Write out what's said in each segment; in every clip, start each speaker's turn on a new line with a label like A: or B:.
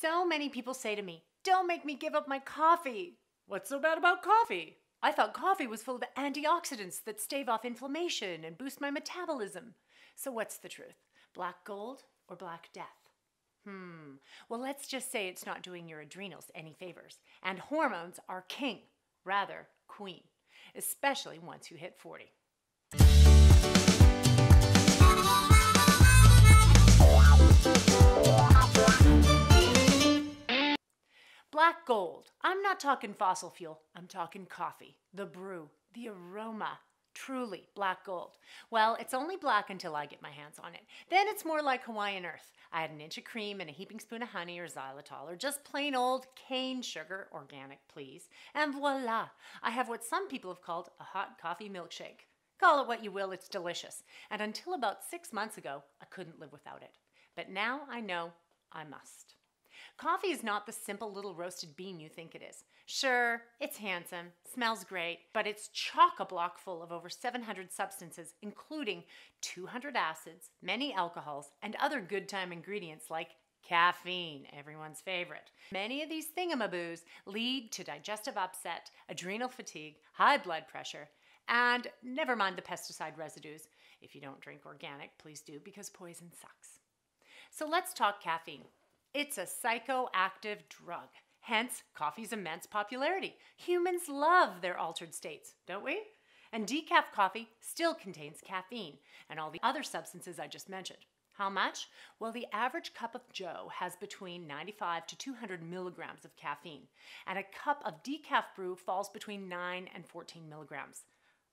A: So many people say to me, Don't make me give up my coffee. What's so bad about coffee? I thought coffee was full of antioxidants that stave off inflammation and boost my metabolism. So, what's the truth? Black gold or black death? Hmm. Well, let's just say it's not doing your adrenals any favors. And hormones are king, rather, queen, especially once you hit 40. Black gold. I'm not talking fossil fuel, I'm talking coffee, the brew, the aroma. Truly black gold. Well, it's only black until I get my hands on it. Then it's more like Hawaiian Earth. I add an inch of cream and a heaping spoon of honey or xylitol or just plain old cane sugar, organic please, and voila, I have what some people have called a hot coffee milkshake. Call it what you will, it's delicious. And until about six months ago, I couldn't live without it. But now I know I must. Coffee is not the simple little roasted bean you think it is. Sure, it's handsome, smells great, but it's chock a block full of over 700 substances, including 200 acids, many alcohols, and other good time ingredients like caffeine, everyone's favorite. Many of these thingamaboos lead to digestive upset, adrenal fatigue, high blood pressure, and never mind the pesticide residues. If you don't drink organic, please do because poison sucks. So let's talk caffeine. It's a psychoactive drug, hence coffee's immense popularity. Humans love their altered states, don't we? And decaf coffee still contains caffeine and all the other substances I just mentioned. How much? Well, the average cup of Joe has between 95 to 200 milligrams of caffeine, and a cup of decaf brew falls between 9 and 14 milligrams,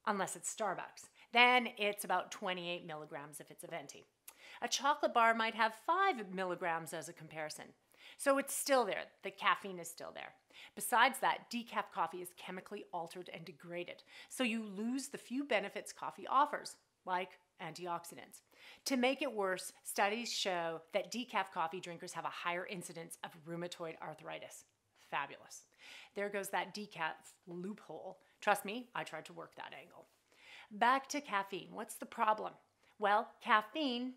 A: unless it's Starbucks. Then it's about 28 milligrams if it's a venti. A chocolate bar might have 5 milligrams as a comparison. So it's still there. The caffeine is still there. Besides that, decaf coffee is chemically altered and degraded. So you lose the few benefits coffee offers, like antioxidants. To make it worse, studies show that decaf coffee drinkers have a higher incidence of rheumatoid arthritis. Fabulous. There goes that decaf loophole. Trust me, I tried to work that angle. Back to caffeine. What's the problem? Well, caffeine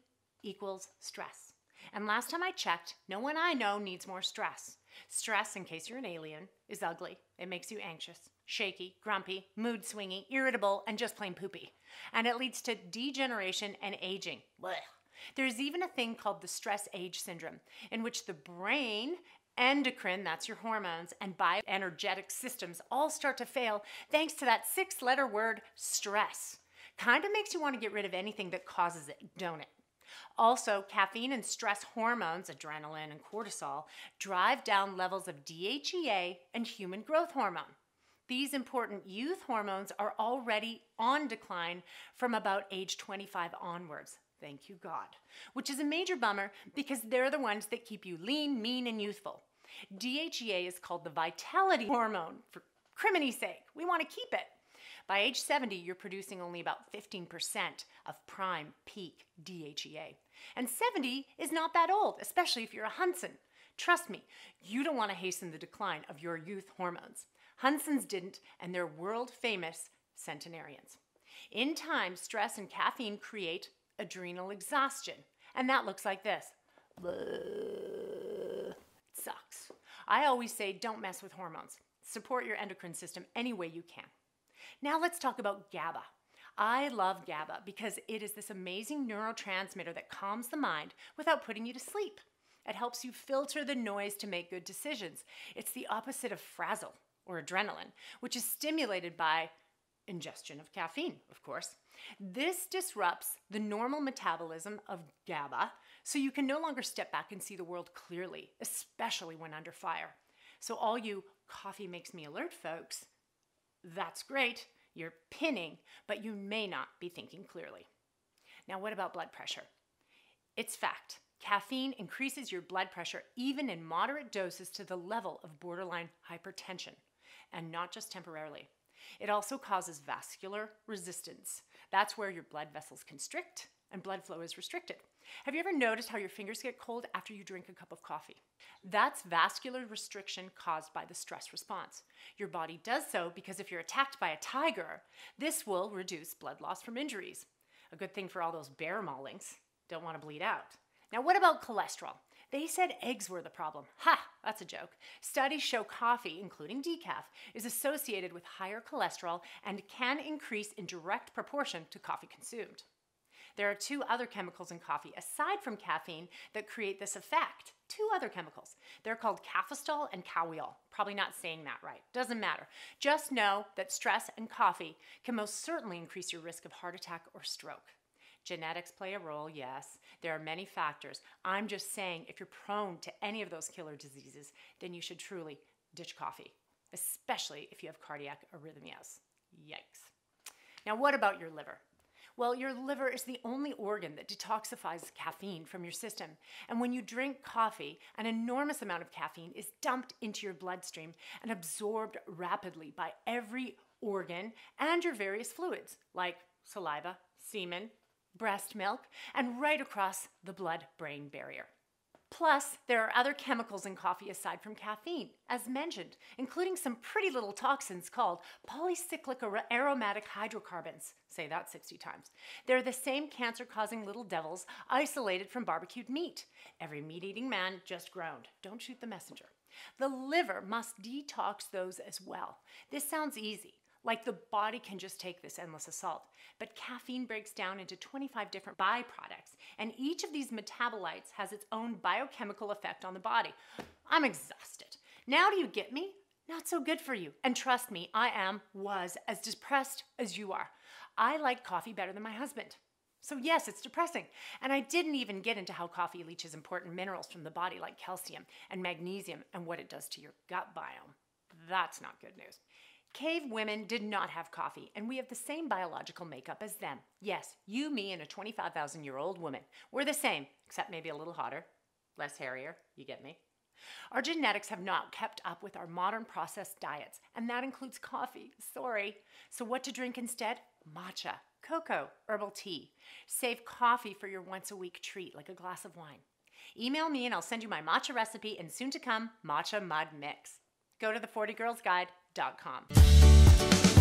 A: equals stress. And last time I checked, no one I know needs more stress. Stress, in case you're an alien, is ugly. It makes you anxious, shaky, grumpy, mood swingy, irritable, and just plain poopy. And it leads to degeneration and aging. Blech. There's even a thing called the stress age syndrome, in which the brain, endocrine, that's your hormones, and bioenergetic systems all start to fail thanks to that six letter word stress. Kind of makes you want to get rid of anything that causes it, don't it? Also, caffeine and stress hormones, adrenaline and cortisol, drive down levels of DHEA and human growth hormone. These important youth hormones are already on decline from about age 25 onwards. Thank you, God. Which is a major bummer because they're the ones that keep you lean, mean, and youthful. DHEA is called the vitality hormone for criminy sake. We want to keep it. By age 70, you're producing only about 15% of prime peak DHEA. And 70 is not that old, especially if you're a Hunzan. Trust me, you don't want to hasten the decline of your youth hormones. Hunzans didn't, and they're world famous centenarians. In time, stress and caffeine create adrenal exhaustion, and that looks like this. It sucks. I always say don't mess with hormones. Support your endocrine system any way you can. Now let's talk about GABA. I love GABA because it is this amazing neurotransmitter that calms the mind without putting you to sleep. It helps you filter the noise to make good decisions. It's the opposite of frazzle or adrenaline, which is stimulated by ingestion of caffeine, of course. This disrupts the normal metabolism of GABA, so you can no longer step back and see the world clearly, especially when under fire. So, all you coffee makes me alert folks, that's great. You're pinning, but you may not be thinking clearly. Now, what about blood pressure? It's fact. Caffeine increases your blood pressure even in moderate doses to the level of borderline hypertension, and not just temporarily. It also causes vascular resistance. That's where your blood vessels constrict and blood flow is restricted. Have you ever noticed how your fingers get cold after you drink a cup of coffee? That's vascular restriction caused by the stress response. Your body does so because if you're attacked by a tiger, this will reduce blood loss from injuries. A good thing for all those bear maulings. Don't want to bleed out. Now, what about cholesterol? They said eggs were the problem. Ha, that's a joke. Studies show coffee, including decaf, is associated with higher cholesterol and can increase in direct proportion to coffee consumed. There are two other chemicals in coffee, aside from caffeine, that create this effect. Two other chemicals. They're called cafestol and kahweol. Probably not saying that right. Doesn't matter. Just know that stress and coffee can most certainly increase your risk of heart attack or stroke. Genetics play a role, yes. There are many factors. I'm just saying if you're prone to any of those killer diseases, then you should truly ditch coffee, especially if you have cardiac arrhythmias. Yikes. Now, what about your liver? Well, your liver is the only organ that detoxifies caffeine from your system. And when you drink coffee, an enormous amount of caffeine is dumped into your bloodstream and absorbed rapidly by every organ and your various fluids, like saliva, semen, breast milk, and right across the blood brain barrier. Plus, there are other chemicals in coffee aside from caffeine, as mentioned, including some pretty little toxins called polycyclic aromatic hydrocarbons. Say that 60 times. They're the same cancer causing little devils isolated from barbecued meat. Every meat eating man just groaned. Don't shoot the messenger. The liver must detox those as well. This sounds easy, like the body can just take this endless assault. But caffeine breaks down into 25 different byproducts, and each of these metabolites has its own biochemical effect on the body. I'm exhausted. Now do you get me? Not so good for you. And trust me, I am, was as depressed as you are. I like coffee better than my husband. So, yes, it's depressing. And I didn't even get into how coffee leaches important minerals from the body like calcium and magnesium and what it does to your gut biome. That's not good news. Cave women did not have coffee, and we have the same biological makeup as them. Yes, you, me, and a 25,000 year old woman. We're the same, except maybe a little hotter, less hairier. You get me? Our genetics have not kept up with our modern processed diets, and that includes coffee. Sorry. So, what to drink instead? Matcha, cocoa, herbal tea. Save coffee for your once a week treat, like a glass of wine. Email me and I'll send you my matcha recipe and soon to come matcha mud mix. Go to the40girlsguide.com.